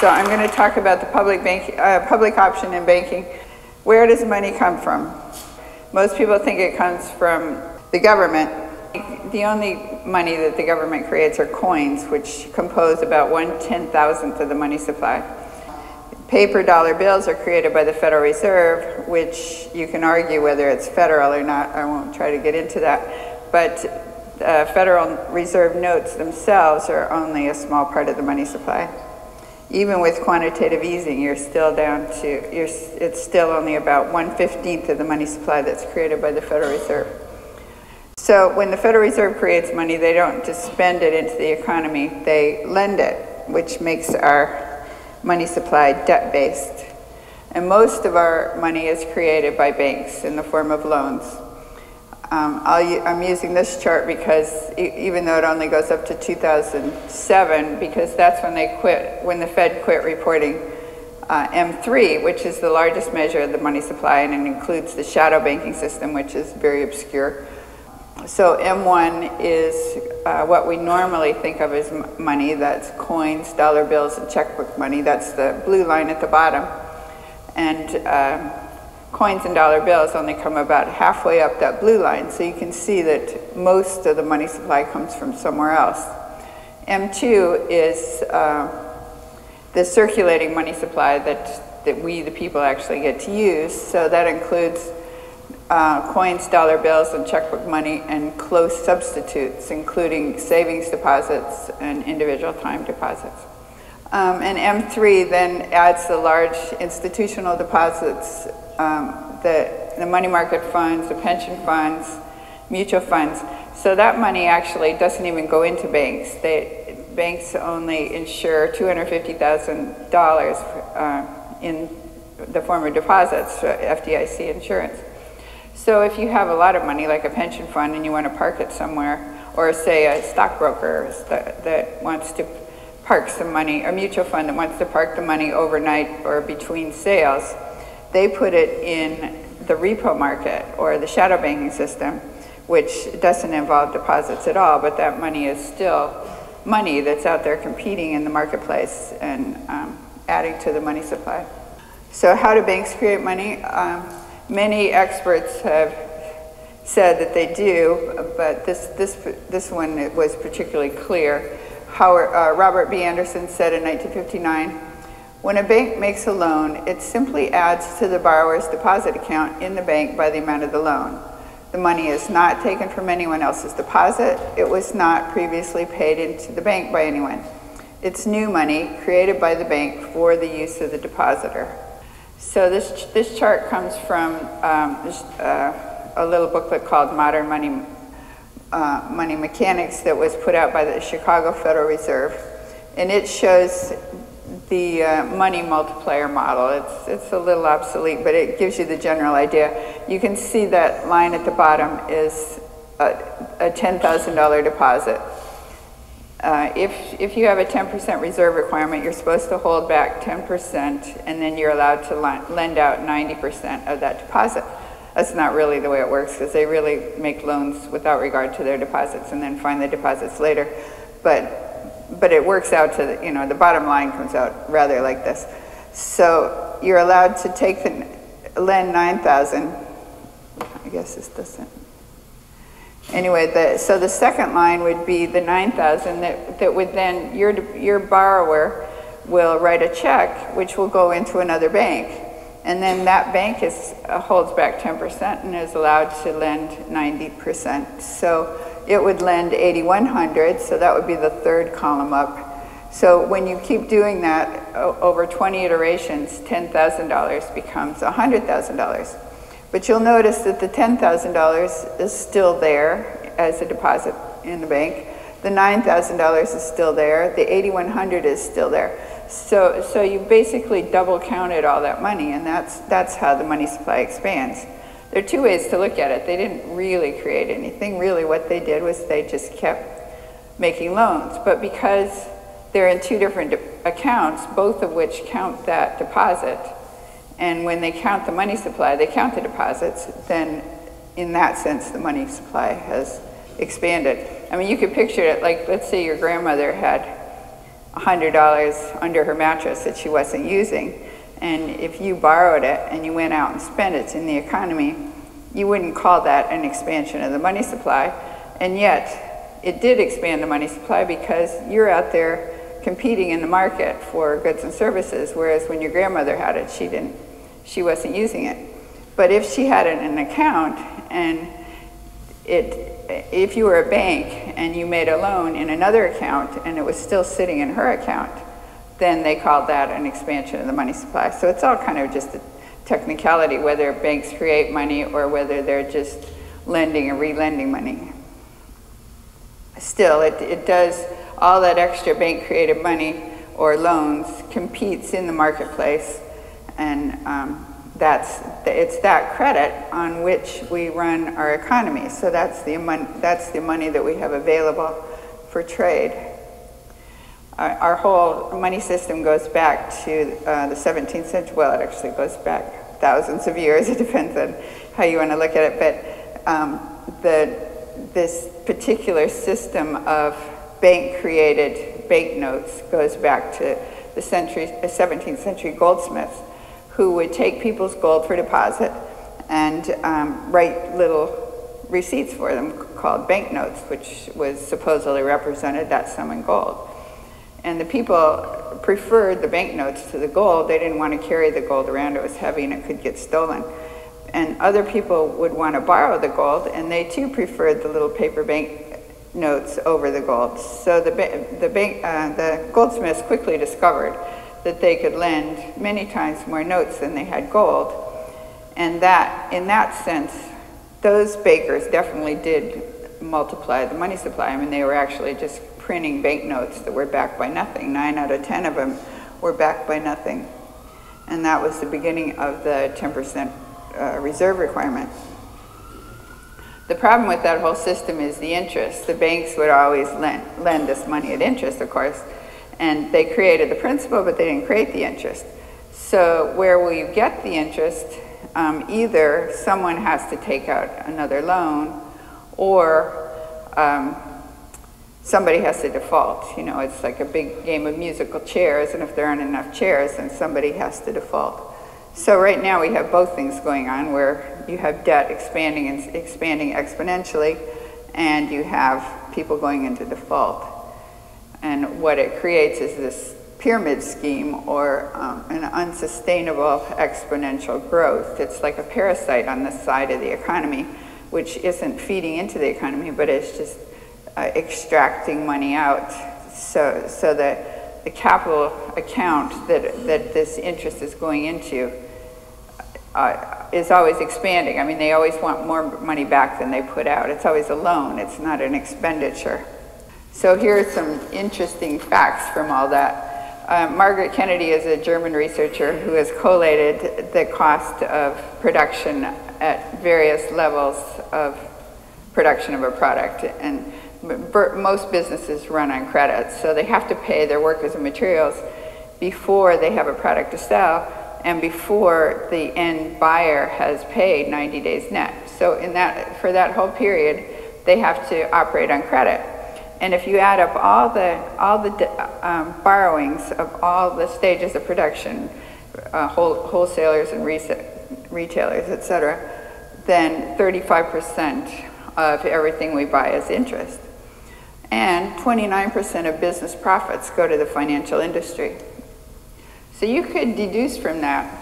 So I'm going to talk about the public bank, uh, public option in banking. Where does money come from? Most people think it comes from the government. The only money that the government creates are coins, which compose about one ten thousandth of the money supply. Paper dollar bills are created by the Federal Reserve, which you can argue whether it's federal or not. I won't try to get into that. But uh, Federal Reserve notes themselves are only a small part of the money supply. Even with quantitative easing, you're still down to, you're, it's still only about 1 15th of the money supply that's created by the Federal Reserve. So when the Federal Reserve creates money, they don't just spend it into the economy, they lend it, which makes our money supply debt-based. And most of our money is created by banks in the form of loans. Um, i am using this chart because even though it only goes up to 2007, because that's when they quit, when the Fed quit reporting uh, M3, which is the largest measure of the money supply, and it includes the shadow banking system, which is very obscure. So M1 is uh, what we normally think of as money. That's coins, dollar bills, and checkbook money. That's the blue line at the bottom. And uh, coins and dollar bills only come about halfway up that blue line. So you can see that most of the money supply comes from somewhere else. M2 is uh, the circulating money supply that, that we, the people, actually get to use. So that includes uh, coins, dollar bills, and checkbook money, and close substitutes, including savings deposits and individual time deposits. Um, and M3 then adds the large institutional deposits, um, the, the money market funds, the pension funds, mutual funds. So that money actually doesn't even go into banks. They, banks only insure $250,000 uh, in the form of deposits, FDIC insurance. So if you have a lot of money, like a pension fund, and you want to park it somewhere, or say a stockbroker that, that wants to park some money, a mutual fund that wants to park the money overnight or between sales, they put it in the repo market or the shadow banking system, which doesn't involve deposits at all, but that money is still money that's out there competing in the marketplace and um, adding to the money supply. So how do banks create money? Um, Many experts have said that they do, but this, this, this one was particularly clear. Howard, uh, Robert B. Anderson said in 1959, when a bank makes a loan, it simply adds to the borrower's deposit account in the bank by the amount of the loan. The money is not taken from anyone else's deposit. It was not previously paid into the bank by anyone. It's new money created by the bank for the use of the depositor. So this, this chart comes from um, uh, a little booklet called Modern Money, uh, Money Mechanics that was put out by the Chicago Federal Reserve. And it shows the uh, money multiplier model. It's, it's a little obsolete, but it gives you the general idea. You can see that line at the bottom is a, a $10,000 deposit. Uh, if, if you have a 10% reserve requirement, you're supposed to hold back 10% and then you're allowed to lend out 90% of that deposit. That's not really the way it works because they really make loans without regard to their deposits and then find the deposits later. But, but it works out to, the, you know, the bottom line comes out rather like this. So you're allowed to take the, lend 9,000. I guess this doesn't Anyway, the, so the second line would be the 9,000 that, that would then, your, your borrower will write a check which will go into another bank. And then that bank is, uh, holds back 10% and is allowed to lend 90%. So it would lend 8,100, so that would be the third column up. So when you keep doing that over 20 iterations, $10,000 becomes $100,000. But you'll notice that the $10,000 is still there as a deposit in the bank. The $9,000 is still there. The 8100 is still there. So, so you basically double counted all that money, and that's, that's how the money supply expands. There are two ways to look at it. They didn't really create anything. Really, what they did was they just kept making loans. But because they're in two different accounts, both of which count that deposit, and when they count the money supply, they count the deposits, then in that sense, the money supply has expanded. I mean, you could picture it like, let's say your grandmother had $100 under her mattress that she wasn't using. And if you borrowed it and you went out and spent it in the economy, you wouldn't call that an expansion of the money supply. And yet, it did expand the money supply because you're out there competing in the market for goods and services, whereas when your grandmother had it, she didn't, she wasn't using it. But if she had it in an account and it, if you were a bank and you made a loan in another account and it was still sitting in her account, then they called that an expansion of the money supply. So it's all kind of just a technicality, whether banks create money or whether they're just lending and relending money. Still, it, it does, all that extra bank created money or loans competes in the marketplace and um, that's it's that credit on which we run our economy. So that's the money that's the money that we have available for trade. Our, our whole money system goes back to uh, the 17th century. Well, it actually goes back thousands of years. It depends on how you want to look at it. But um, the this particular system of bank-created banknotes goes back to the century, 17th century goldsmiths who would take people's gold for deposit and um, write little receipts for them called banknotes, which was supposedly represented that sum in gold. And the people preferred the banknotes to the gold. They didn't want to carry the gold around. It was heavy and it could get stolen. And other people would want to borrow the gold, and they too preferred the little paper bank notes over the gold. So the, the, bank, uh, the goldsmiths quickly discovered that they could lend many times more notes than they had gold. And that, in that sense, those bakers definitely did multiply the money supply. I mean, they were actually just printing banknotes that were backed by nothing. Nine out of ten of them were backed by nothing. And that was the beginning of the 10% uh, reserve requirement. The problem with that whole system is the interest. The banks would always lend, lend money at interest, of course, and they created the principal, but they didn't create the interest. So where will you get the interest? Um, either someone has to take out another loan, or um, somebody has to default. You know, it's like a big game of musical chairs, and if there aren't enough chairs, then somebody has to default. So right now we have both things going on, where you have debt expanding and expanding exponentially, and you have people going into default. And what it creates is this pyramid scheme or um, an unsustainable exponential growth. It's like a parasite on the side of the economy, which isn't feeding into the economy, but it's just uh, extracting money out so, so that the capital account that, that this interest is going into uh, is always expanding. I mean, they always want more money back than they put out. It's always a loan, it's not an expenditure. So here are some interesting facts from all that. Uh, Margrit Kennedy is a German researcher who has collated the cost of production at various levels of production of a product. And most businesses run on credit, so they have to pay their workers and materials before they have a product to sell and before the end buyer has paid 90 days net. So in that, for that whole period, they have to operate on credit. And if you add up all the, all the um, borrowings of all the stages of production, uh, whole, wholesalers and retailers, et cetera, then 35% of everything we buy is interest. And 29% of business profits go to the financial industry. So you could deduce from that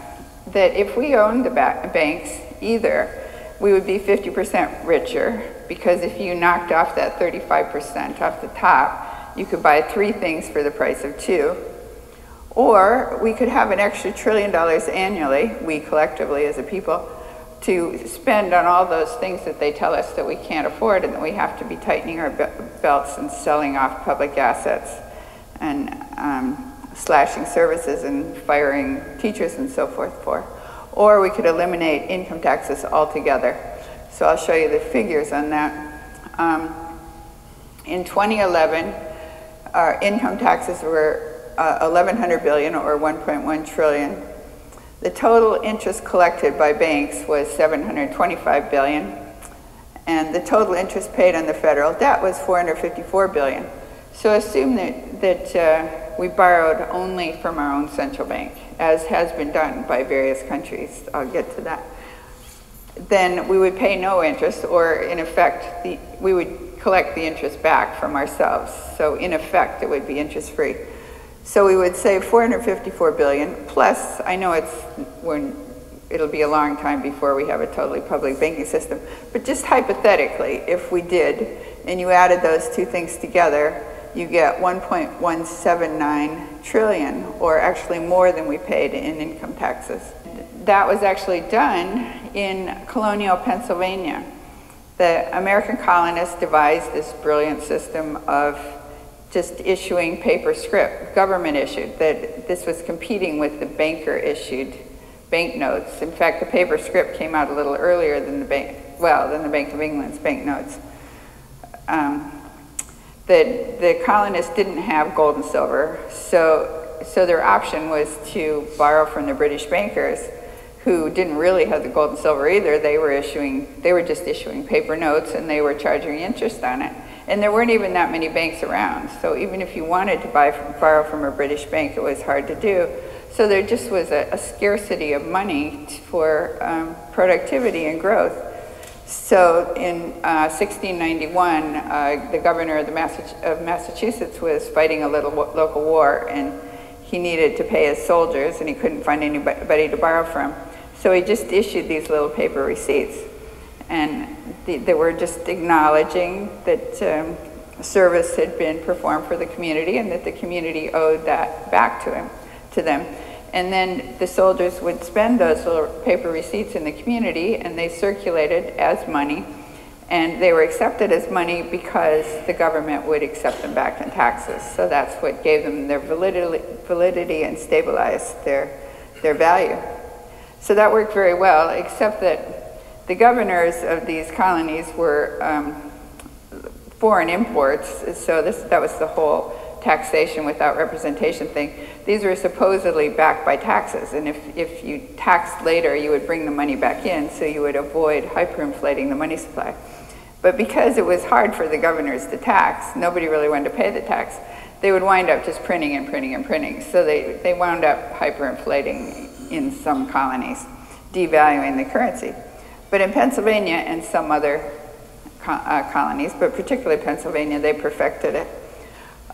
that if we owned the banks, either we would be 50% richer because if you knocked off that 35% off the top, you could buy three things for the price of two. Or we could have an extra trillion dollars annually, we collectively as a people, to spend on all those things that they tell us that we can't afford and that we have to be tightening our belts and selling off public assets and um, slashing services and firing teachers and so forth for. Or we could eliminate income taxes altogether so I'll show you the figures on that. Um, in 2011, our income taxes were uh, 1100 billion or 1.1 trillion. The total interest collected by banks was 725 billion and the total interest paid on the federal debt was 454 billion. So assume that, that uh, we borrowed only from our own central bank, as has been done by various countries. I'll get to that. Then we would pay no interest, or in effect, the, we would collect the interest back from ourselves. So in effect, it would be interest-free. So we would save 454 billion, plus, I know it's, when it'll be a long time before we have a totally public banking system, but just hypothetically, if we did, and you added those two things together, you get 1.179 trillion, or actually more than we paid in income taxes. That was actually done in colonial Pennsylvania. The American colonists devised this brilliant system of just issuing paper scrip, government issued, that this was competing with the banker issued banknotes. In fact, the paper scrip came out a little earlier than the bank, well, than the Bank of England's banknotes. Um, the, the colonists didn't have gold and silver, so, so their option was to borrow from the British bankers who didn't really have the gold and silver either. They were issuing, they were just issuing paper notes and they were charging interest on it. And there weren't even that many banks around. So even if you wanted to buy, borrow from a British bank, it was hard to do. So there just was a, a scarcity of money for um, productivity and growth. So in uh, 1691, uh, the governor of, the of Massachusetts was fighting a little local war and he needed to pay his soldiers and he couldn't find anybody to borrow from. So he just issued these little paper receipts. And the, they were just acknowledging that um, service had been performed for the community and that the community owed that back to him, to them. And then the soldiers would spend those little paper receipts in the community and they circulated as money. And they were accepted as money because the government would accept them back in taxes. So that's what gave them their validity, validity and stabilized their, their value. So that worked very well, except that the governors of these colonies were um, foreign imports. So this, that was the whole taxation without representation thing. These were supposedly backed by taxes, and if, if you taxed later, you would bring the money back in, so you would avoid hyperinflating the money supply. But because it was hard for the governors to tax, nobody really wanted to pay the tax, they would wind up just printing and printing and printing. So they, they wound up hyperinflating in some colonies, devaluing the currency. But in Pennsylvania and some other co uh, colonies, but particularly Pennsylvania, they perfected it.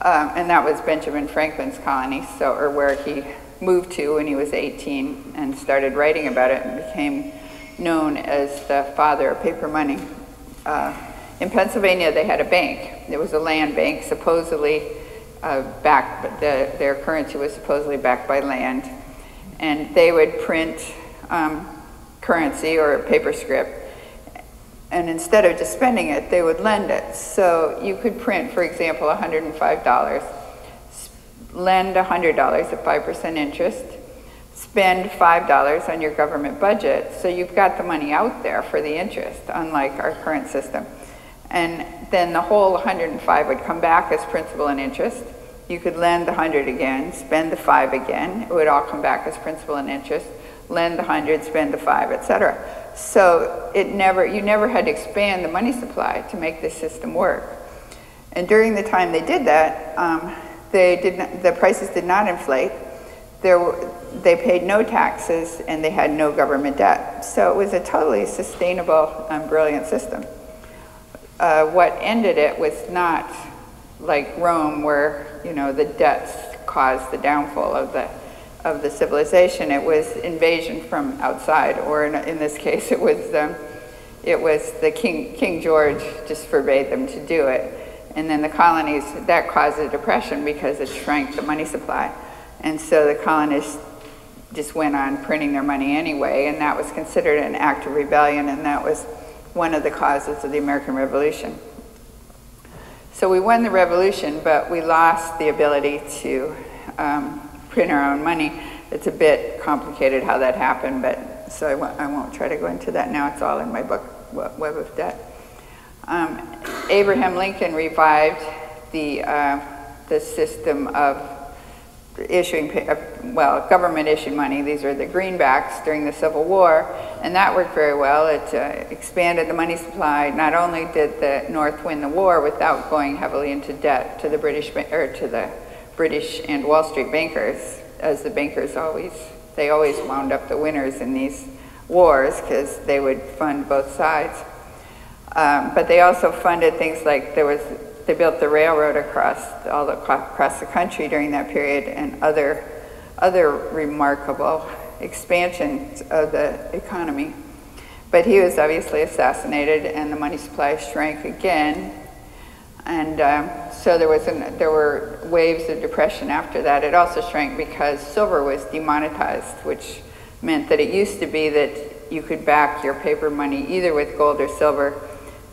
Um, and that was Benjamin Franklin's colony, so, or where he moved to when he was 18 and started writing about it and became known as the father of paper money. Uh, in Pennsylvania, they had a bank. It was a land bank, supposedly uh, backed, the, their currency was supposedly backed by land. And they would print um, currency or paper script. and instead of just spending it, they would lend it. So you could print, for example, $105, lend $100 at 5% interest, spend $5 on your government budget, so you've got the money out there for the interest, unlike our current system. And then the whole 105 would come back as principal and interest. You could lend the 100 again, spend the 5 again, it would all come back as principal and interest, lend the 100, spend the 5, etc. So it never, you never had to expand the money supply to make this system work. And during the time they did that, um, they did not, the prices did not inflate. There were, they paid no taxes and they had no government debt. So it was a totally sustainable and brilliant system. Uh, what ended it was not like Rome where, you know, the debts caused the downfall of the of the civilization. It was invasion from outside, or in, in this case, it was um, it was the King King George just forbade them to do it, and then the colonies that caused a depression because it shrank the money supply, and so the colonists just went on printing their money anyway, and that was considered an act of rebellion, and that was one of the causes of the American Revolution. So we won the revolution, but we lost the ability to um, print our own money. It's a bit complicated how that happened, but so I won't, won't try to go into that now. It's all in my book, Web of Debt. Um, Abraham Lincoln revived the, uh, the system of issuing, uh, well, government issued money. These are the greenbacks during the Civil War, and that worked very well. It uh, expanded the money supply. Not only did the North win the war without going heavily into debt to the British or to the British and Wall Street bankers, as the bankers always, they always wound up the winners in these wars because they would fund both sides. Um, but they also funded things like there was, they built the railroad across all the, across the country during that period and other, other remarkable expansions of the economy. But he was obviously assassinated and the money supply shrank again. And um, so there, was an, there were waves of depression after that. It also shrank because silver was demonetized, which meant that it used to be that you could back your paper money either with gold or silver,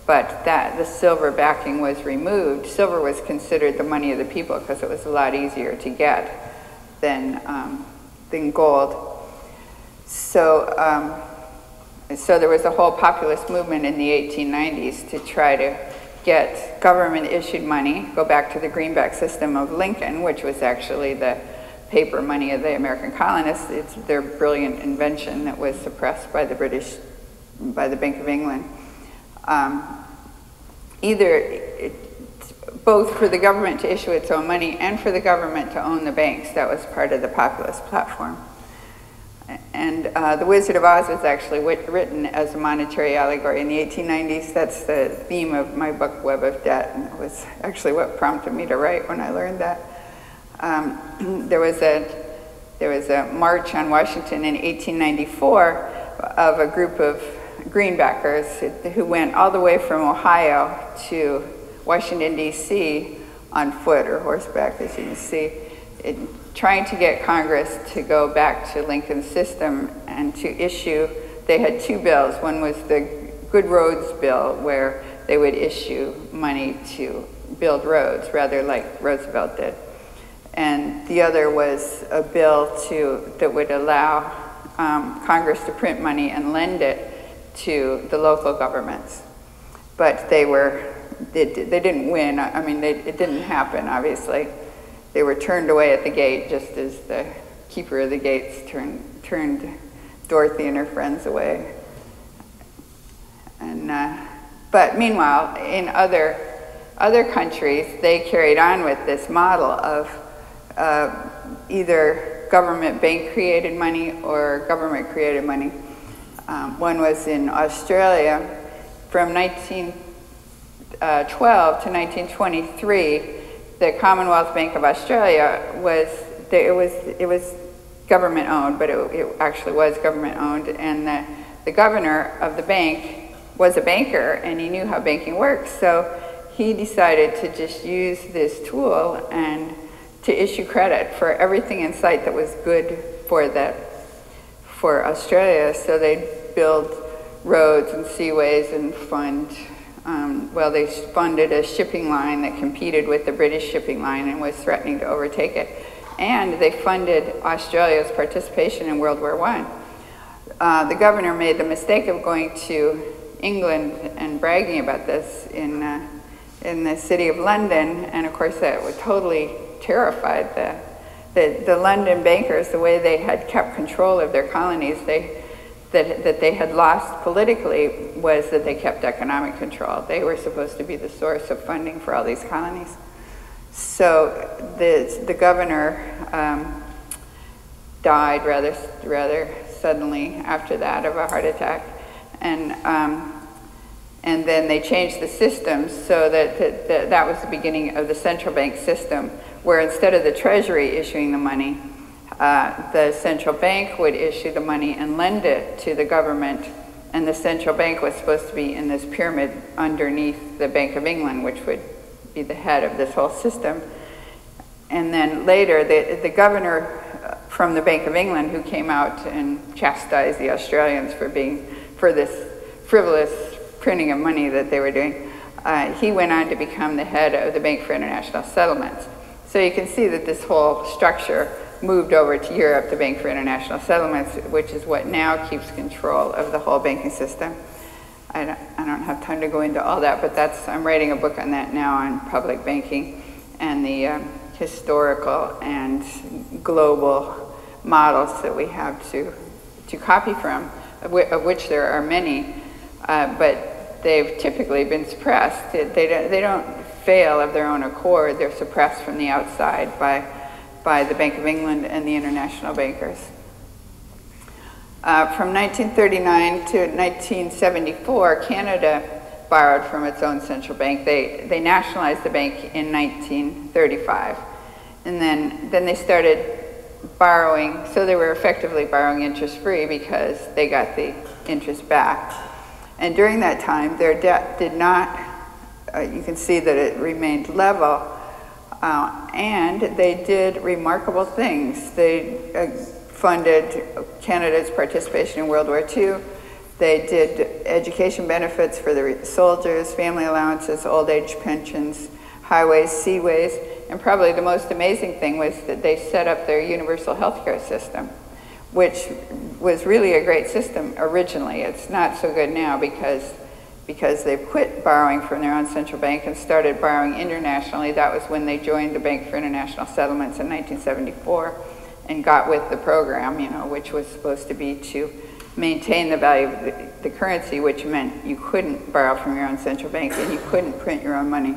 but that the silver backing was removed. Silver was considered the money of the people because it was a lot easier to get than, um, than gold. So, um, so there was a whole populist movement in the 1890s to try to get government issued money, go back to the greenback system of Lincoln, which was actually the paper money of the American colonists. It's their brilliant invention that was suppressed by the British, by the Bank of England. Um, either it, both for the government to issue its own money and for the government to own the banks. That was part of the populist platform. And uh, The Wizard of Oz was actually written as a monetary allegory in the 1890s. That's the theme of my book, Web of Debt, and it was actually what prompted me to write when I learned that. Um, there, was a, there was a march on Washington in 1894 of a group of greenbackers who went all the way from Ohio to Washington, D.C. on foot or horseback, as you can see. It, trying to get Congress to go back to Lincoln's system and to issue, they had two bills. One was the Good Roads Bill, where they would issue money to build roads, rather like Roosevelt did. And the other was a bill to, that would allow um, Congress to print money and lend it to the local governments. But they were, they, they didn't win. I mean, they, it didn't happen, obviously they were turned away at the gate just as the keeper of the gates turned, turned Dorothy and her friends away. And, uh, but meanwhile, in other, other countries, they carried on with this model of uh, either government bank created money or government created money. Um, one was in Australia from 1912 uh, to 1923 the Commonwealth Bank of Australia was, it was, it was government owned, but it, it actually was government owned, and the, the governor of the bank was a banker and he knew how banking works, so he decided to just use this tool and to issue credit for everything in sight that was good for the, for Australia. So they'd build roads and seaways and fund um, well, they funded a shipping line that competed with the British shipping line and was threatening to overtake it. And they funded Australia's participation in World War I. Uh, the governor made the mistake of going to England and bragging about this in, uh, in the city of London, and of course that totally terrified the, the, the London bankers, the way they had kept control of their colonies. They, that, that they had lost politically was that they kept economic control. They were supposed to be the source of funding for all these colonies. So the, the governor um, died rather, rather suddenly after that of a heart attack. And, um, and then they changed the system so that, that, that that was the beginning of the central bank system, where instead of the Treasury issuing the money, uh, the central bank would issue the money and lend it to the government. And the central bank was supposed to be in this pyramid underneath the Bank of England, which would be the head of this whole system. And then later, the, the governor uh, from the Bank of England, who came out and chastised the Australians for being for this frivolous printing of money that they were doing, uh, he went on to become the head of the Bank for International Settlements. So you can see that this whole structure moved over to Europe, the Bank for International Settlements, which is what now keeps control of the whole banking system. I don't, I don't have time to go into all that, but that's, I'm writing a book on that now on public banking and the um, historical and global models that we have to, to copy from, of, which there are many, uh, but they've typically been suppressed. They, they, don't, they don't fail of their own accord. They're suppressed from the outside by, by the Bank of England and the international bankers. Uh, from 1939 to 1974, Canada borrowed from its own central bank. They, they nationalized the bank in 1935. And then, then they started borrowing, so they were effectively borrowing interest free because they got the interest back. And during that time, their debt did not, uh, you can see that it remained level, uh, and they did remarkable things. They uh, funded Canada's participation in World War II. They did education benefits for the soldiers, family allowances, old age pensions, highways, seaways, and probably the most amazing thing was that they set up their universal health care system, which was really a great system originally. It's not so good now because, because they've quit borrowing from their own central bank and started borrowing internationally. That was when they joined the Bank for International Settlements in 1974 and got with the program, you know, which was supposed to be to maintain the value of the, the currency, which meant you couldn't borrow from your own central bank and you couldn't print your own money.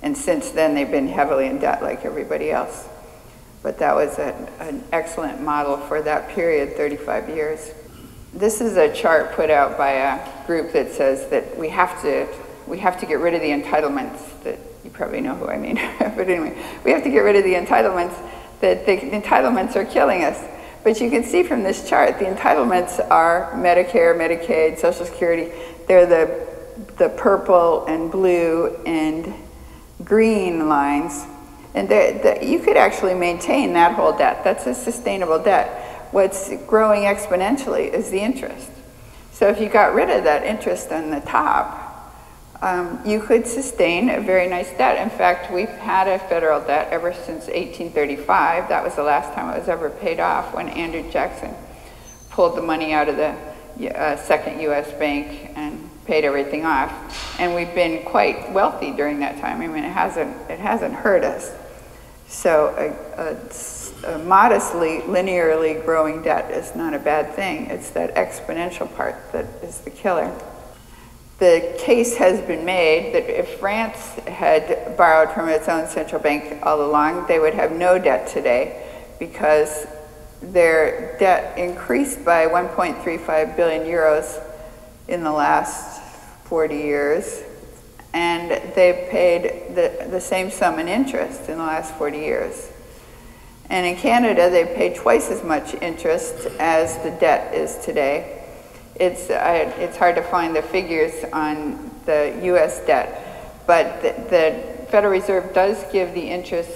And since then, they've been heavily in debt like everybody else. But that was a, an excellent model for that period, 35 years. This is a chart put out by a group that says that we have to, we have to get rid of the entitlements that you probably know who I mean. but anyway, we have to get rid of the entitlements that the entitlements are killing us. But you can see from this chart, the entitlements are Medicare, Medicaid, Social Security. They're the, the purple and blue and green lines. And the, the, you could actually maintain that whole debt. That's a sustainable debt. What's growing exponentially is the interest. So if you got rid of that interest on the top, um, you could sustain a very nice debt. In fact, we've had a federal debt ever since 1835. That was the last time it was ever paid off when Andrew Jackson pulled the money out of the uh, second U.S. bank and paid everything off. And we've been quite wealthy during that time. I mean, it hasn't, it hasn't hurt us. So a, a, a modestly, linearly growing debt is not a bad thing. It's that exponential part that is the killer. The case has been made that if France had borrowed from its own central bank all along, they would have no debt today because their debt increased by 1.35 billion euros in the last 40 years, and they paid the, the same sum in interest in the last 40 years. And in Canada, they pay twice as much interest as the debt is today. It's, uh, it's hard to find the figures on the US debt, but the, the Federal Reserve does give the interest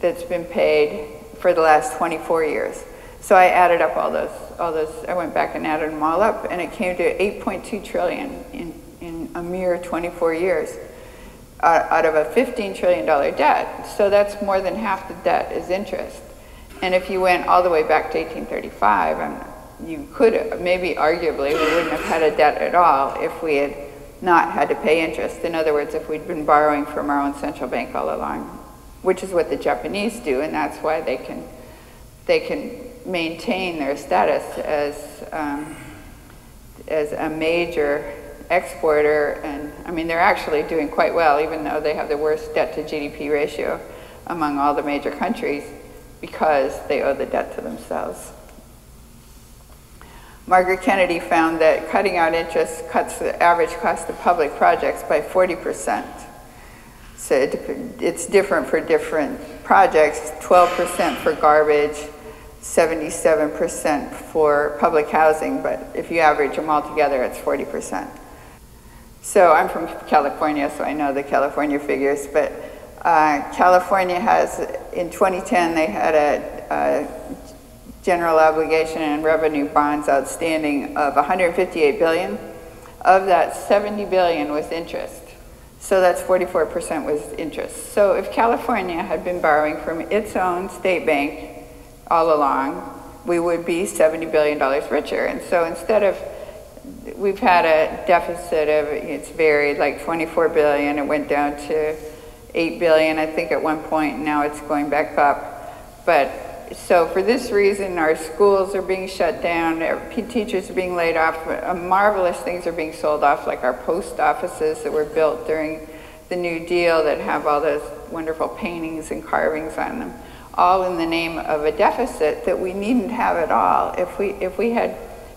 that's been paid for the last 24 years. So I added up all those, all those, I went back and added them all up, and it came to 8.2 trillion in, in a mere 24 years uh, out of a $15 trillion debt. So that's more than half the debt is interest. And if you went all the way back to 1835, and you could, maybe arguably, we wouldn't have had a debt at all if we had not had to pay interest. In other words, if we'd been borrowing from our own central bank all along, which is what the Japanese do, and that's why they can, they can maintain their status as, um, as a major exporter. And I mean, they're actually doing quite well, even though they have the worst debt to GDP ratio among all the major countries because they owe the debt to themselves. Margrit Kennedy found that cutting out interest cuts the average cost of public projects by 40%. So it, it's different for different projects, 12% for garbage, 77% for public housing, but if you average them all together, it's 40%. So I'm from California, so I know the California figures, but uh, California has, in 2010, they had a, a, general obligation and revenue bonds outstanding of 158 billion. Of that, 70 billion was interest. So that's 44% was interest. So if California had been borrowing from its own state bank all along, we would be $70 billion richer. And so instead of, we've had a deficit of, it's varied, like 24 billion, it went down to 8 billion, I think at one point, now it's going back up. But so for this reason, our schools are being shut down, teachers are being laid off, marvelous things are being sold off, like our post offices that were built during the New Deal that have all those wonderful paintings and carvings on them, all in the name of a deficit that we needn't have at all. If we, if we had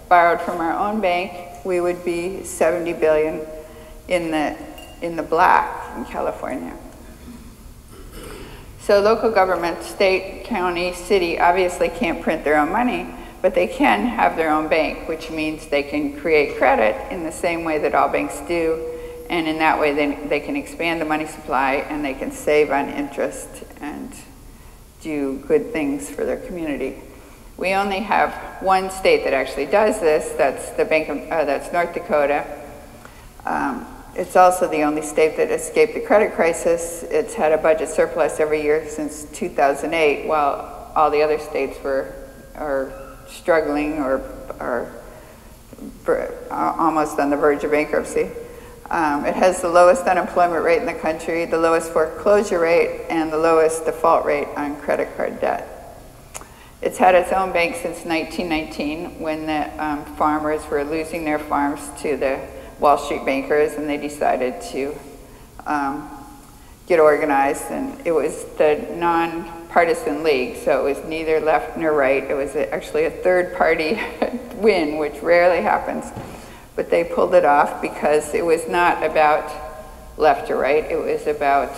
borrowed from our own bank, we would be 70 billion in the, in the black in California. So local government, state, county, city, obviously can't print their own money, but they can have their own bank, which means they can create credit in the same way that all banks do, and in that way they, they can expand the money supply and they can save on interest and do good things for their community. We only have one state that actually does this, that's the Bank of, uh, that's North Dakota. Um, it's also the only state that escaped the credit crisis. It's had a budget surplus every year since 2008, while all the other states were are struggling or are almost on the verge of bankruptcy. Um, it has the lowest unemployment rate in the country, the lowest foreclosure rate, and the lowest default rate on credit card debt. It's had its own bank since 1919 when the um, farmers were losing their farms to the Wall Street bankers, and they decided to um, get organized. And it was the non-partisan league, so it was neither left nor right. It was actually a third-party win, which rarely happens. But they pulled it off because it was not about left or right. It was about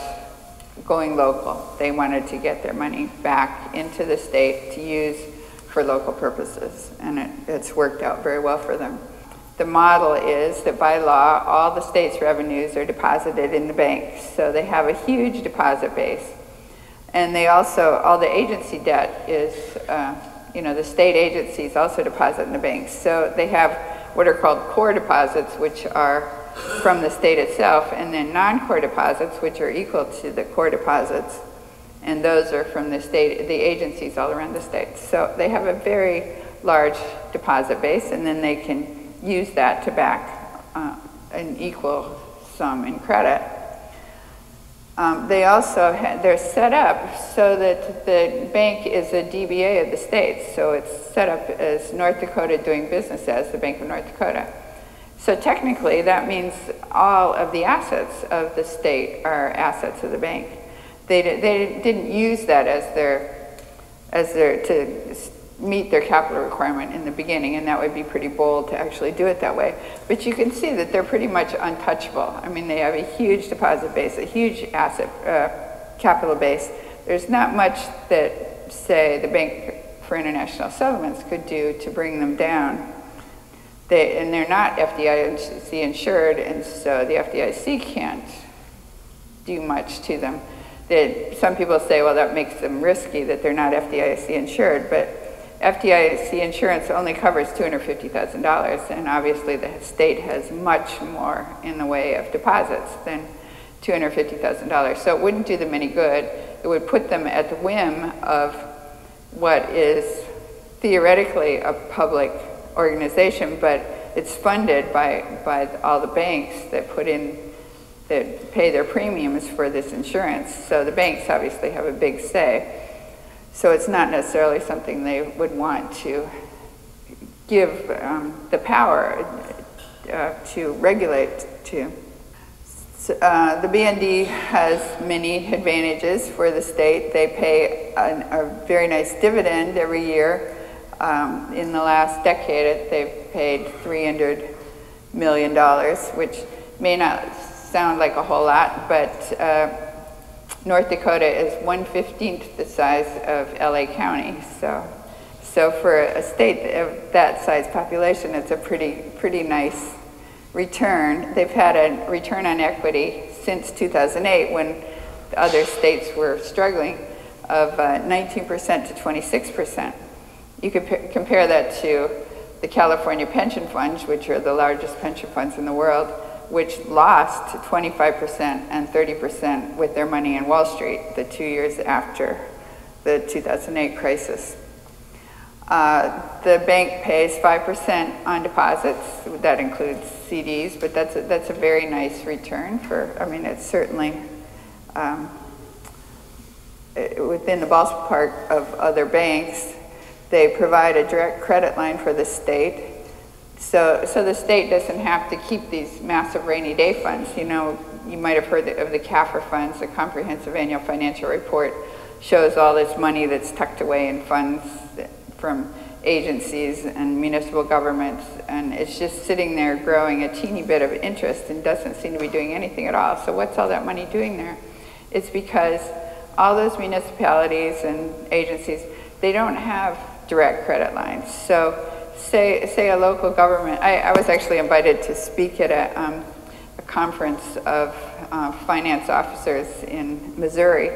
going local. They wanted to get their money back into the state to use for local purposes, and it, it's worked out very well for them. The model is that by law, all the state's revenues are deposited in the banks. So they have a huge deposit base. And they also, all the agency debt is, uh, you know, the state agencies also deposit in the banks. So they have what are called core deposits, which are from the state itself, and then non-core deposits, which are equal to the core deposits. And those are from the state, the agencies all around the state. So they have a very large deposit base, and then they can use that to back uh, an equal sum in credit. Um, they also, they're set up so that the bank is a DBA of the state. So it's set up as North Dakota doing business as the Bank of North Dakota. So technically that means all of the assets of the state are assets of the bank. They, they didn't use that as their, as their, to meet their capital requirement in the beginning, and that would be pretty bold to actually do it that way. But you can see that they're pretty much untouchable. I mean, they have a huge deposit base, a huge asset uh, capital base. There's not much that, say, the Bank for International Settlements could do to bring them down. They, and they're not FDIC insured, and so the FDIC can't do much to them. That some people say, well, that makes them risky that they're not FDIC insured, but FDIC insurance only covers $250,000, and obviously the state has much more in the way of deposits than $250,000. So it wouldn't do them any good. It would put them at the whim of what is theoretically a public organization, but it's funded by, by all the banks that put in, that pay their premiums for this insurance. So the banks obviously have a big say. So it's not necessarily something they would want to give um, the power uh, to regulate to. So, uh, the BND has many advantages for the state. They pay a, a very nice dividend every year. Um, in the last decade, they've paid $300 million, which may not sound like a whole lot, but uh, North Dakota is 1/15th the size of LA County. So, so for a state of that size population, it's a pretty, pretty nice return. They've had a return on equity since 2008 when other states were struggling of uh, 19% to 26%. You could compare that to the California pension funds, which are the largest pension funds in the world, which lost 25% and 30% with their money in Wall Street the two years after the 2008 crisis. Uh, the bank pays 5% on deposits. That includes CDs, but that's a, that's a very nice return for, I mean, it's certainly um, within the ballpark of other banks. They provide a direct credit line for the state So, so the state doesn't have to keep these massive rainy day funds. You know, you might have heard of the CAFR funds, the Comprehensive Annual Financial Report shows all this money that's tucked away in funds from agencies and municipal governments, and it's just sitting there growing a teeny bit of interest and doesn't seem to be doing anything at all. So what's all that money doing there? It's because all those municipalities and agencies, they don't have direct credit lines. So say, say a local government, I, I was actually invited to speak at a, um, a conference of uh, finance officers in Missouri.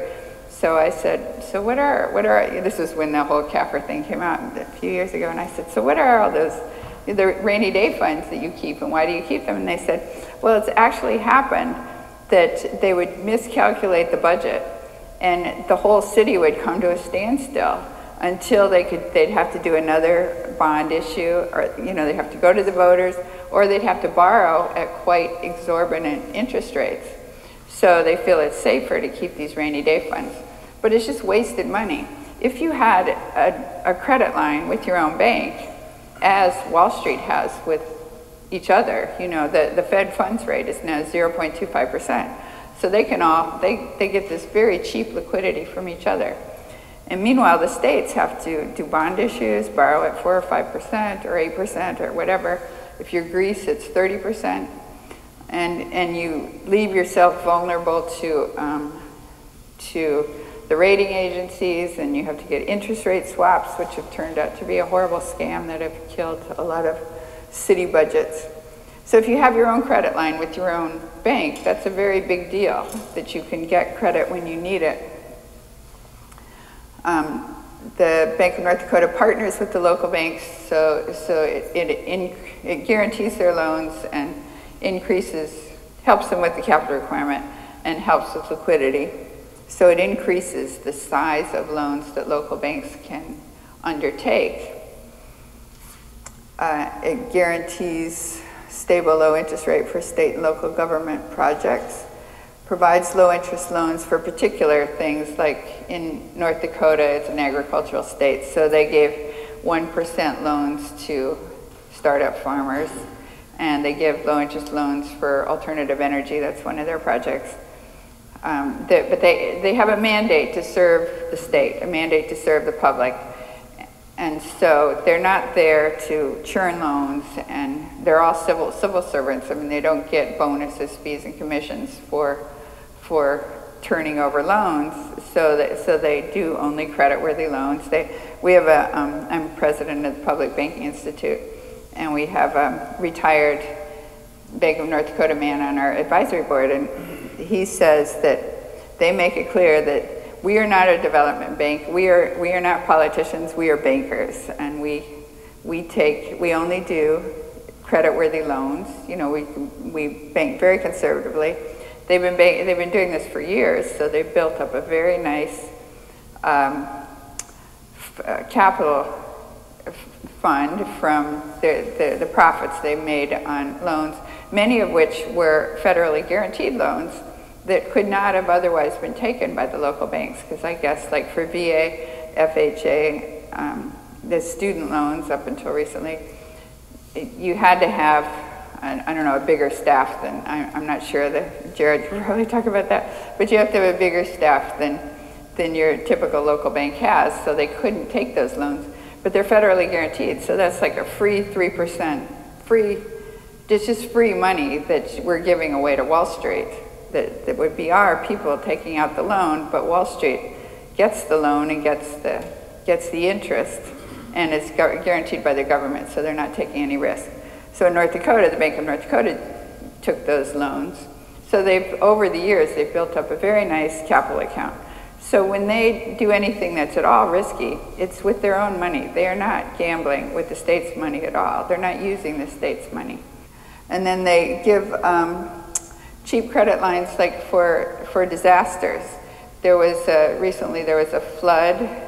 So I said, so what are, what are, this is when the whole CAFR thing came out a few years ago, and I said, so what are all those, the rainy day funds that you keep, and why do you keep them? And they said, well, it's actually happened that they would miscalculate the budget, and the whole city would come to a standstill until they could, they'd have to do another bond issue, or, you know, they'd have to go to the voters, or they'd have to borrow at quite exorbitant interest rates. So they feel it's safer to keep these rainy day funds. But it's just wasted money. If you had a, a credit line with your own bank, as Wall Street has with each other, you know, the, the Fed funds rate is now 0.25%. So they can all, they, they get this very cheap liquidity from each other. And meanwhile, the states have to do bond issues, borrow at 4 or 5% or 8% or whatever. If you're Greece, it's 30%. And, and you leave yourself vulnerable to, um, to the rating agencies, and you have to get interest rate swaps, which have turned out to be a horrible scam that have killed a lot of city budgets. So if you have your own credit line with your own bank, that's a very big deal that you can get credit when you need it. Um, the Bank of North Dakota partners with the local banks, so, so it, it, in, it guarantees their loans and increases, helps them with the capital requirement and helps with liquidity. So it increases the size of loans that local banks can undertake. Uh, it guarantees stable low interest rate for state and local government projects provides low interest loans for particular things like in North Dakota, it's an agricultural state, so they gave 1% loans to startup farmers and they give low interest loans for alternative energy, that's one of their projects. Um, they, but they, they have a mandate to serve the state, a mandate to serve the public. And so they're not there to churn loans, and they're all civil, civil servants. I mean, they don't get bonuses, fees, and commissions for for turning over loans, so that so they do only credit-worthy loans. They, we have a, um, I'm president of the Public Banking Institute, and we have a retired Bank of North Dakota man on our advisory board, and he says that they make it clear that we are not a development bank. We are we are not politicians. We are bankers, and we we take we only do credit-worthy loans. You know, we we bank very conservatively They've been, they've been doing this for years, so they've built up a very nice um, uh, capital fund from the, the, the, profits they made on loans, many of which were federally guaranteed loans that could not have otherwise been taken by the local banks. Because I guess, like for VA, FHA, um, the student loans up until recently, you had to have I, don't know, a bigger staff than, I, am not sure that Jared can probably talk about that, but you have to have a bigger staff than, than your typical local bank has, so they couldn't take those loans. But they're federally guaranteed, so that's like a free 3%, free, it's just free money that we're giving away to Wall Street. That, that would be our people taking out the loan, but Wall Street gets the loan and gets the, gets the interest, and it's guaranteed by the government, so they're not taking any risk. So in North Dakota, the Bank of North Dakota took those loans. So they've, over the years, they've built up a very nice capital account. So when they do anything that's at all risky, it's with their own money. They are not gambling with the state's money at all. They're not using the state's money. And then they give um, cheap credit lines like for, for disasters. There was a, recently there was a flood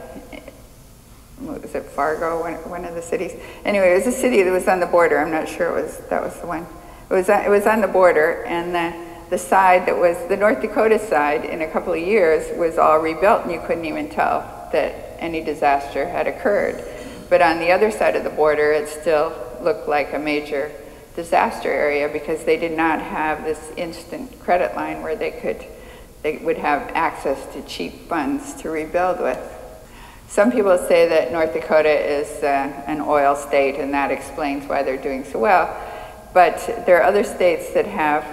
was it, Fargo, one, one of the cities. Anyway, it was a city that was on the border. I'm not sure it was that was the one. It was on, it was on the border, and the the side that was the North Dakota side in a couple of years was all rebuilt, and you couldn't even tell that any disaster had occurred. But on the other side of the border, it still looked like a major disaster area because they did not have this instant credit line where they could, they would have access to cheap funds to rebuild with. Some people say that North Dakota is uh, an oil state and that explains why they're doing so well. But there are other states that have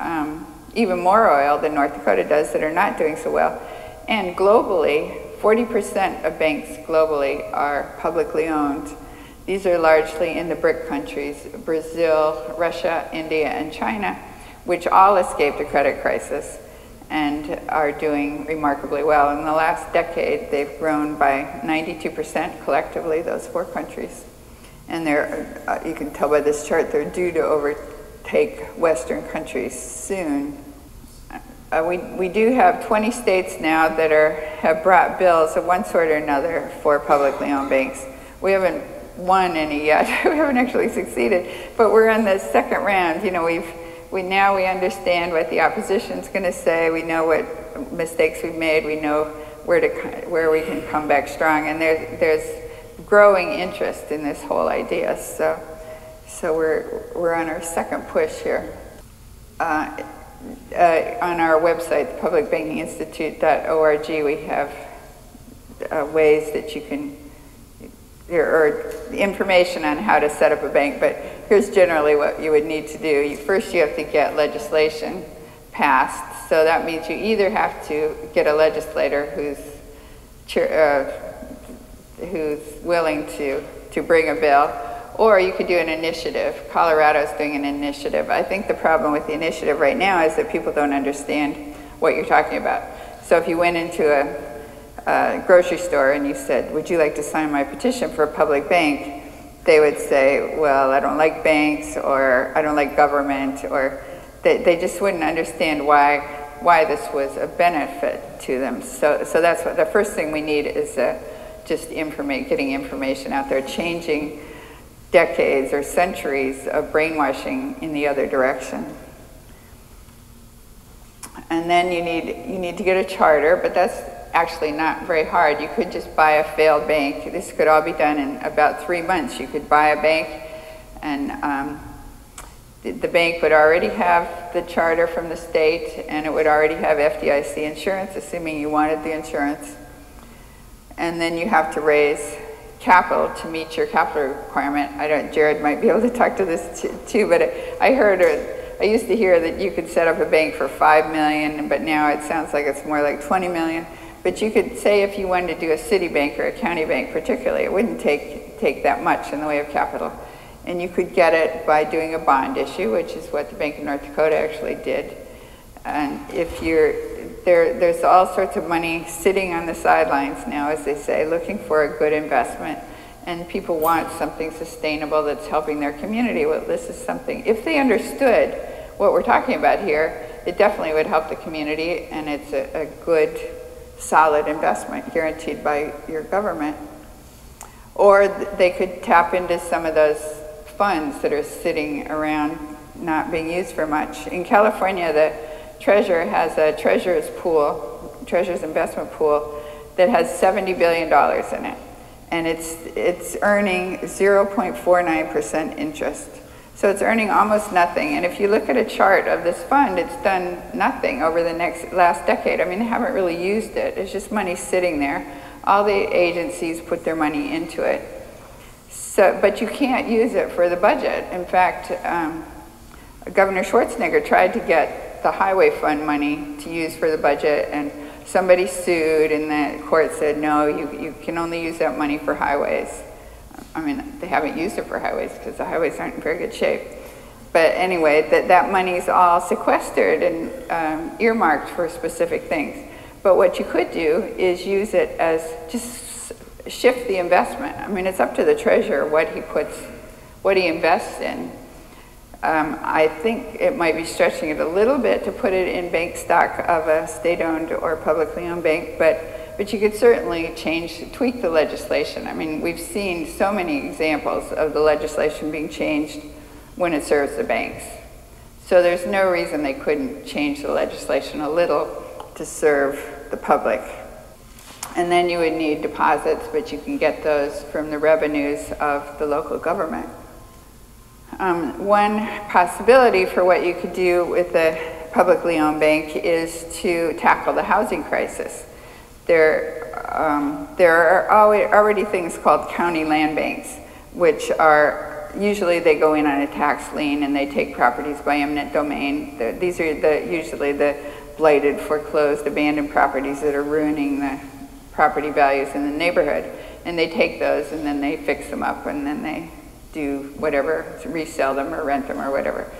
um, even more oil than North Dakota does that are not doing so well. And globally, 40% of banks globally are publicly owned. These are largely in the BRIC countries, Brazil, Russia, India, and China, which all escaped a credit crisis and are doing remarkably well. In the last decade, they've grown by 92% collectively, those four countries. And they're, uh, you can tell by this chart, they're due to overtake Western countries soon. Uh, we, we do have 20 states now that are, have brought bills of one sort or another for publicly owned banks. We haven't won any yet. we haven't actually succeeded, but we're in the second round. You know, we've we now we understand what the opposition's going to say. We know what mistakes we've made. We know where to where we can come back strong, and there's there's growing interest in this whole idea. So so we're we're on our second push here. Uh, uh, on our website, publicbankinginstitute.org, we have uh, ways that you can, or information on how to set up a bank, but here's generally what you would need to do. First, you have to get legislation passed. So that means you either have to get a legislator who's, uh, who's willing to, to bring a bill, or you could do an initiative. Colorado's doing an initiative. I think the problem with the initiative right now is that people don't understand what you're talking about. So if you went into a, a grocery store and you said, would you like to sign my petition for a public bank? They would say, well, I don't like banks or I don't like government or they, they just wouldn't understand why, why this was a benefit to them. So, so that's what the first thing we need is uh, just informa- getting information out there, changing decades or centuries of brainwashing in the other direction. And then you need, you need to get a charter, but that's actually not very hard. You could just buy a failed bank. This could all be done in about three months. You could buy a bank and um, the, the bank would already have the charter from the state and it would already have FDIC insurance, assuming you wanted the insurance. And then you have to raise capital to meet your capital requirement. I don't, Jared might be able to talk to this too, but I heard, I used to hear that you could set up a bank for five million, but now it sounds like it's more like 20 million. But you could say if you wanted to do a city bank or a county bank particularly, it wouldn't take, take that much in the way of capital. And you could get it by doing a bond issue, which is what the Bank of North Dakota actually did. And if you're, there, there's all sorts of money sitting on the sidelines now, as they say, looking for a good investment. And people want something sustainable that's helping their community. Well, this is something, if they understood what we're talking about here, it definitely would help the community, and it's a, a good, solid investment guaranteed by your government. Or they could tap into some of those funds that are sitting around not being used for much. In California, the Treasurer has a treasurer's pool, treasurer's investment pool, that has $70 billion in it. And it's, it's earning 0.49% interest. So it's earning almost nothing. And if you look at a chart of this fund, it's done nothing over the next last decade. I mean, they haven't really used it. It's just money sitting there. All the agencies put their money into it. So, but you can't use it for the budget. In fact, um, Governor Schwarzenegger tried to get the highway fund money to use for the budget and somebody sued and the court said, no, you, you can only use that money for highways. I mean, they haven't used it for highways because the highways aren't in very good shape. But anyway, that, that money's all sequestered and um, earmarked for specific things. But what you could do is use it as just shift the investment. I mean, it's up to the treasurer what he puts, what he invests in. Um, I think it might be stretching it a little bit to put it in bank stock of a state-owned or publicly owned bank, but, but you could certainly change, tweak the legislation. I mean, we've seen so many examples of the legislation being changed when it serves the banks. So there's no reason they couldn't change the legislation a little to serve the public. And then you would need deposits, but you can get those from the revenues of the local government. Um, one possibility for what you could do with a publicly owned bank is to tackle the housing crisis. There, um, there are already things called county land banks, which are usually they go in on a tax lien and they take properties by eminent domain. They're, these are the, usually the blighted, foreclosed, abandoned properties that are ruining the property values in the neighborhood. And they take those and then they fix them up and then they do whatever, resell them or rent them or whatever.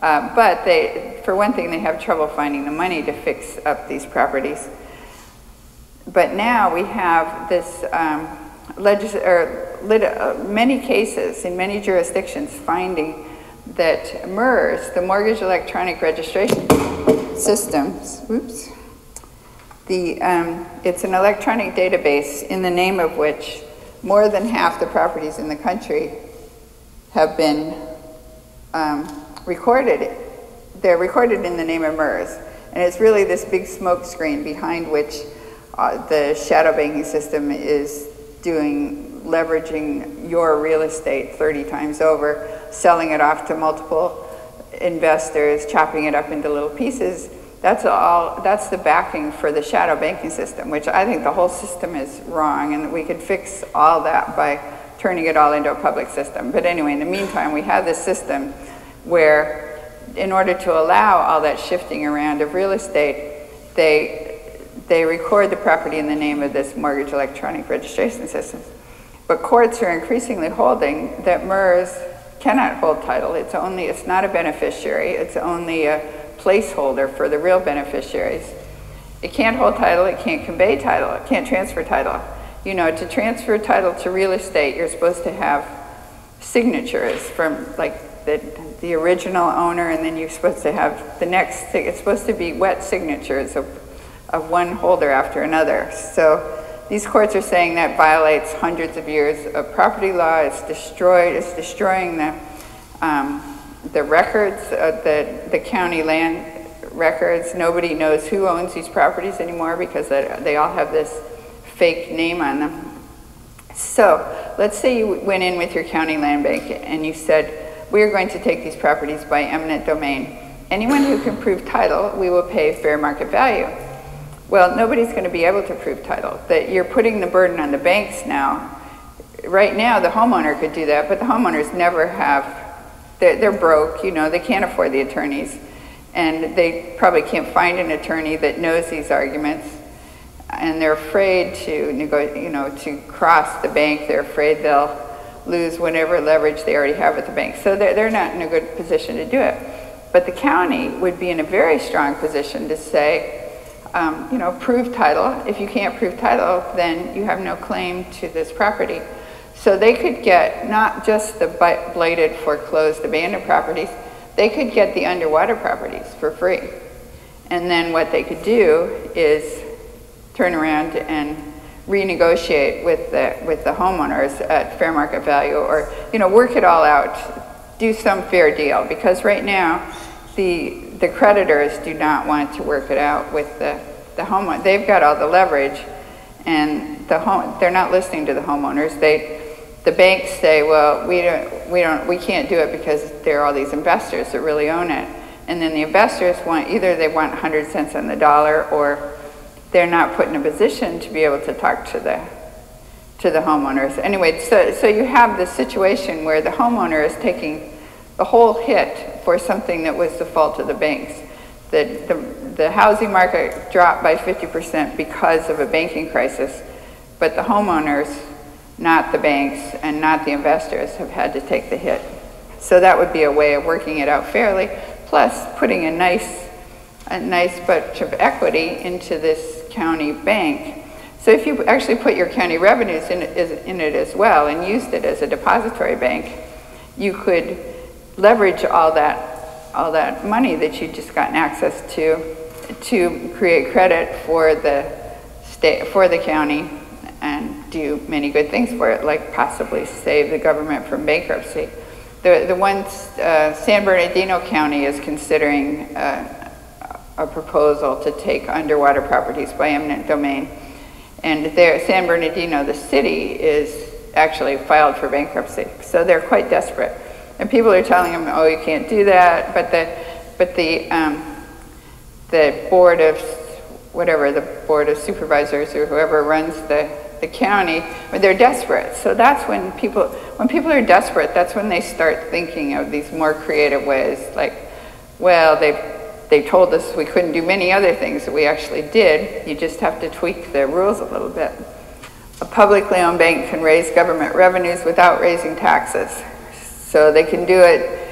Uh, but they, for one thing, they have trouble finding the money to fix up these properties. But now we have this um, legis- or lit- uh, many cases in many jurisdictions finding that MERS, the Mortgage Electronic Registration Systems, oops, the, um, it's an electronic database in the name of which more than half the properties in the country have been um, recorded. They're recorded in the name of MERS. And it's really this big smoke screen behind which uh, the shadow banking system is doing, leveraging your real estate 30 times over, selling it off to multiple investors, chopping it up into little pieces. That's all, that's the backing for the shadow banking system, which I think the whole system is wrong and we could fix all that by turning it all into a public system. But anyway, in the meantime, we have this system where in order to allow all that shifting around of real estate, they, they record the property in the name of this mortgage electronic registration system. But courts are increasingly holding that MERS cannot hold title. It's only, it's not a beneficiary. It's only a placeholder for the real beneficiaries. It can't hold title. It can't convey title. It can't transfer title. You know, to transfer title to real estate, you're supposed to have signatures from like the, the original owner, and then you're supposed to have the next, it's supposed to be wet signatures of, of one holder after another. So these courts are saying that violates hundreds of years of property law. It's destroyed, it's destroying the, um, the records, of the, the county land records. Nobody knows who owns these properties anymore because they all have this fake name on them. So let's say you went in with your county land bank and you said, we are going to take these properties by eminent domain. Anyone who can prove title, we will pay fair market value. Well, nobody's going to be able to prove title. That you're putting the burden on the banks now. Right now, the homeowner could do that, but the homeowners never have. They're, they're broke, you know, they can't afford the attorneys, and they probably can't find an attorney that knows these arguments, and they're afraid to, you know, to cross the bank. They're afraid they'll lose whatever leverage they already have at the bank. So they're, they're not in a good position to do it. But the county would be in a very strong position to say, um, you know, prove title. If you can't prove title, then you have no claim to this property. So they could get not just the blighted, foreclosed, abandoned properties, they could get the underwater properties for free. And then what they could do is turn around and renegotiate with the, with the homeowners at fair market value or, you know, work it all out, do some fair deal. Because right now, the, the creditors do not want to work it out with the, the homeowner. They've got all the leverage and the home, they're not listening to the homeowners. They, the banks say, well, we don't, we don't, we can't do it because there are all these investors that really own it. And then the investors want, either they want 100 cents on the dollar or they're not put in a position to be able to talk to the to the homeowners. Anyway, so, so you have this situation where the homeowner is taking the whole hit for something that was the fault of the banks. The, the, the housing market dropped by 50% because of a banking crisis, but the homeowners, not the banks and not the investors, have had to take the hit. So that would be a way of working it out fairly, plus putting a nice, a nice bunch of equity into this county bank. So if you actually put your county revenues in, in it as well and used it as a depository bank, you could leverage all that all that money that you've just gotten access to to create credit for the state for the county and do many good things for it, like possibly save the government from bankruptcy. The the one uh, San Bernardino County is considering uh, a proposal to take underwater properties by eminent domain. And there, San Bernardino, the city, is actually filed for bankruptcy. So they're quite desperate. And people are telling them, oh, you can't do that. But the, but the, um, the board of, whatever, the board of supervisors or whoever runs the, the county, they're desperate. So that's when people, when people are desperate, that's when they start thinking of these more creative ways. Like, well, they've, they told us we couldn't do many other things that we actually did. You just have to tweak the rules a little bit. A publicly owned bank can raise government revenues without raising taxes. So they can do it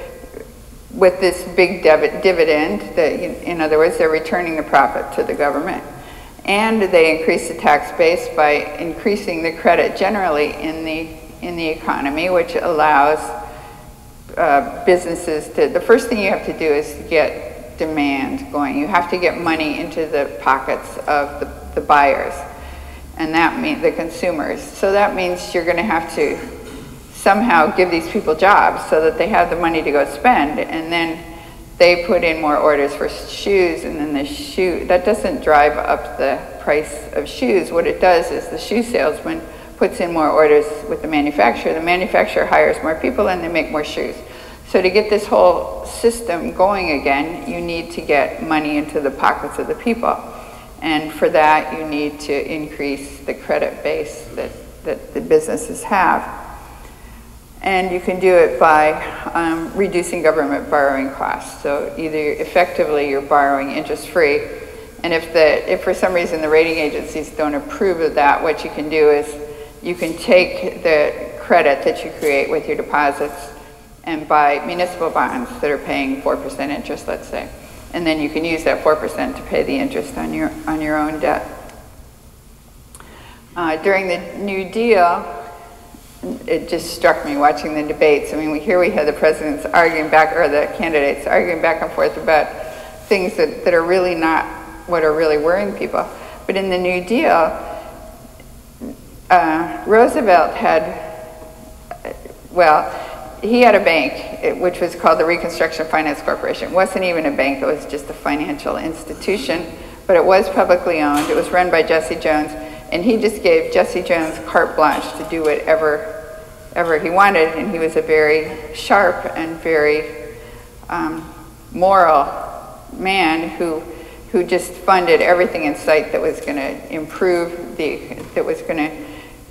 with this big dividend that, in other words, they're returning the profit to the government. And they increase the tax base by increasing the credit generally in the, in the economy, which allows uh, businesses to, the first thing you have to do is get demand going. You have to get money into the pockets of the, the buyers, and that means the consumers. So that means you're going to have to somehow give these people jobs so that they have the money to go spend. And then they put in more orders for shoes and then the shoe that doesn't drive up the price of shoes. What it does is the shoe salesman puts in more orders with the manufacturer. The manufacturer hires more people and they make more shoes. So to get this whole system going again you need to get money into the pockets of the people. And for that you need to increase the credit base that, that the businesses have and you can do it by um, reducing government borrowing costs. So either effectively you're borrowing interest free, and if, the, if for some reason the rating agencies don't approve of that, what you can do is you can take the credit that you create with your deposits and buy municipal bonds that are paying 4% interest, let's say. And then you can use that 4% to pay the interest on your, on your own debt. Uh, during the New Deal, it just struck me watching the debates. I mean, we, here we had the presidents arguing back, or the candidates arguing back and forth about things that, that are really not what are really worrying people. But in the New Deal, uh, Roosevelt had, well, he had a bank, which was called the Reconstruction Finance Corporation. It wasn't even a bank, it was just a financial institution, but it was publicly owned. It was run by Jesse Jones, and he just gave Jesse Jones carte blanche to do whatever ever he wanted, and he was a very sharp and very um, moral man who who just funded everything in sight that was going to improve the that was going to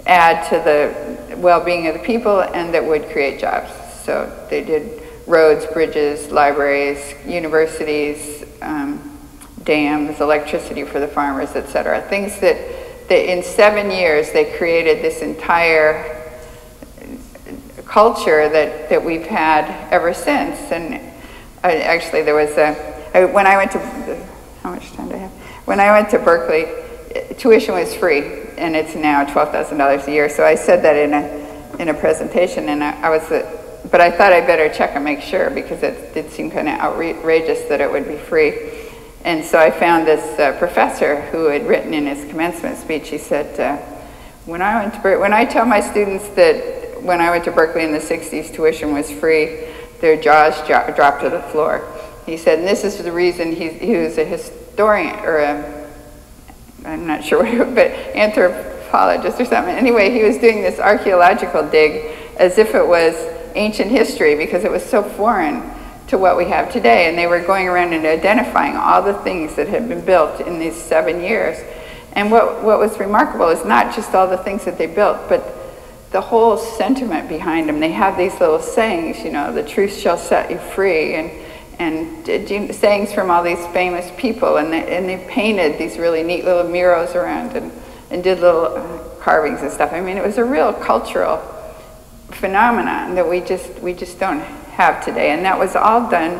add to the well-being of the people and that would create jobs. So they did roads, bridges, libraries, universities, um, dams, electricity for the farmers, etc. Things that, that in seven years they created this entire culture that, that we've had ever since. And I, actually, there was a, I, when I went to, how much time do I have? When I went to Berkeley, tuition was free, and it's now $12,000 a year. So I said that in a, in a presentation, and I, I was, a, but I thought I better check and make sure because it did seem kind of outrageous that it would be free. And so I found this uh, professor who had written in his commencement speech, he said, uh, when I went to when I tell my students that when I went to Berkeley in the 60s, tuition was free. Their jaws dropped to the floor. He said, and this is the reason he, he was a historian, or a, I'm not sure what, but anthropologist or something. Anyway, he was doing this archaeological dig as if it was ancient history because it was so foreign to what we have today. And they were going around and identifying all the things that had been built in these seven years. And what, what was remarkable is not just all the things that they built, but the whole sentiment behind them. They have these little sayings, you know, the truth shall set you free, and and sayings from all these famous people, and they, and they painted these really neat little murals around and, and did little uh, carvings and stuff. I mean, it was a real cultural phenomenon that we just we just don't have today, and that was all done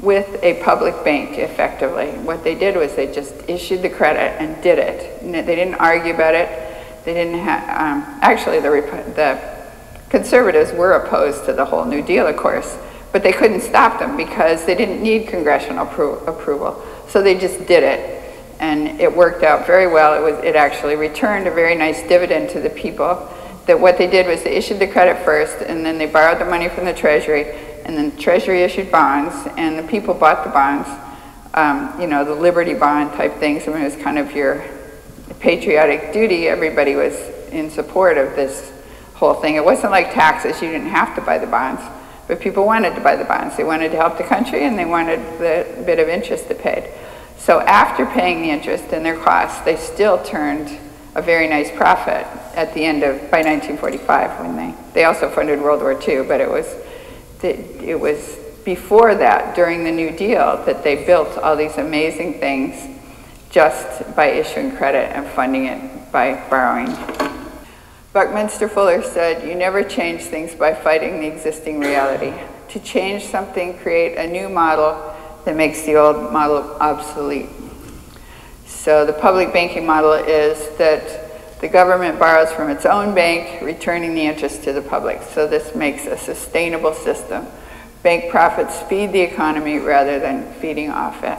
with a public bank effectively. What they did was they just issued the credit and did it. They didn't argue about it they didn't have, um, actually, the, the conservatives were opposed to the whole New Deal, of course, but they couldn't stop them because they didn't need congressional appro approval. So they just did it. And it worked out very well. It, was, it actually returned a very nice dividend to the people. That what they did was they issued the credit first, and then they borrowed the money from the Treasury, and then the Treasury issued bonds, and the people bought the bonds, um, you know, the Liberty Bond type things. I mean, it was kind of your patriotic duty, everybody was in support of this whole thing. It wasn't like taxes, you didn't have to buy the bonds, but people wanted to buy the bonds. They wanted to help the country and they wanted the bit of interest they paid. So after paying the interest and their costs, they still turned a very nice profit at the end of, by 1945 when they, they also funded World War II, but it was, it was before that, during the New Deal, that they built all these amazing things just by issuing credit and funding it by borrowing. Buckminster Fuller said, you never change things by fighting the existing reality. To change something, create a new model that makes the old model obsolete. So the public banking model is that the government borrows from its own bank, returning the interest to the public. So this makes a sustainable system. Bank profits feed the economy rather than feeding off it.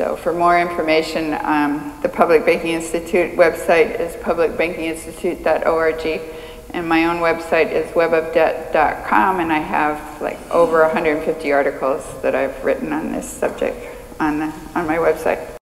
So for more information, um, the Public Banking Institute website is publicbankinginstitute.org and my own website is webofdebt.com and I have like over 150 articles that I've written on this subject on, the, on my website.